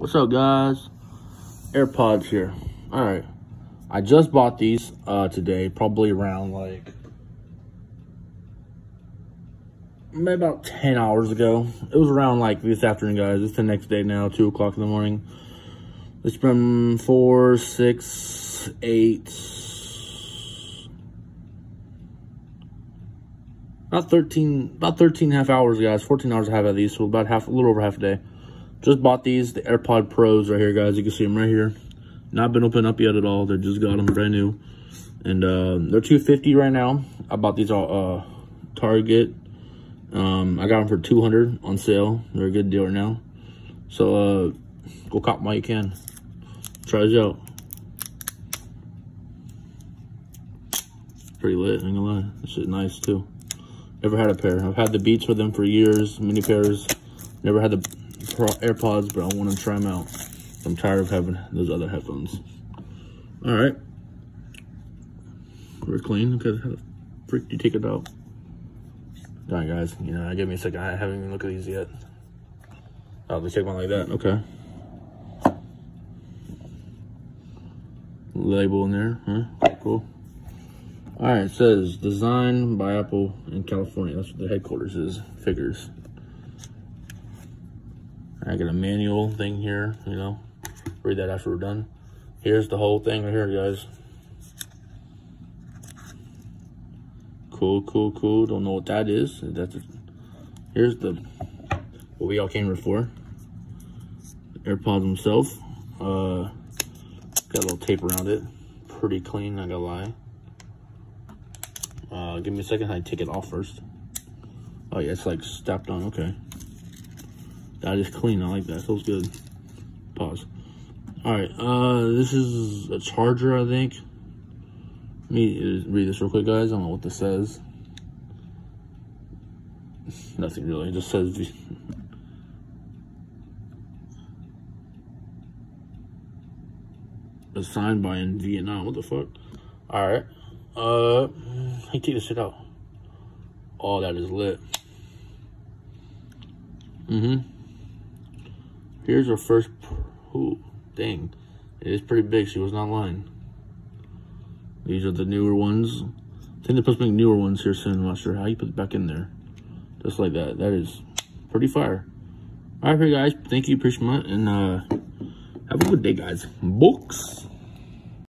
What's up, guys? AirPods here. All right. I just bought these uh, today, probably around like maybe about 10 hours ago. It was around like this afternoon, guys. It's the next day now, 2 o'clock in the morning. It's been four, six, eight, about 13, about 13 and a half hours, guys. 14 hours I have of these, so about half, a little over half a day. Just bought these, the AirPod Pros right here, guys. You can see them right here. Not been opened up yet at all. They just got them brand new. And uh, they're 250 right now. I bought these all uh, Target. Um, I got them for 200 on sale. They're a good deal right now. So uh, go cop them while you can. Try these out. Pretty lit, ain't gonna lie. This shit nice too. Never had a pair. I've had the Beats with them for years, many pairs. Never had the AirPods, but I want to try them out. I'm tired of having those other headphones. All right. We're clean. Okay, how the freak do you take it out? All right, guys. You know, I give me a second. I haven't even looked at these yet. Oh, they take one like that. Okay. Label in there. Huh? Cool. All right, it says designed by Apple in California. That's what the headquarters is. Figures. I got a manual thing here, you know. Read that after we're done. Here's the whole thing right here, guys. Cool, cool, cool. Don't know what that is. That's a, here's the what we all came here for. AirPods themselves. Uh, got a little tape around it. Pretty clean, not gonna lie. Uh, give me a second. I take it off first. Oh yeah, it's like stepped on. Okay. That is clean. I like that. Feels good. Pause. All right. Uh, this is a charger, I think. Let me read this real quick, guys. I don't know what this says. Nothing really. It just says signed by in Vietnam. What the fuck? All right. Uh, hey, take this shit out. Oh, that is lit. Mm-hmm. Here's our first, oh, dang. It is pretty big, she was not lying. These are the newer ones. I think they're supposed to make newer ones here soon. I'm not sure how you put it back in there. Just like that. That is pretty fire. All right, guys. Thank you. Appreciate it. And uh, have a good day, guys. Books.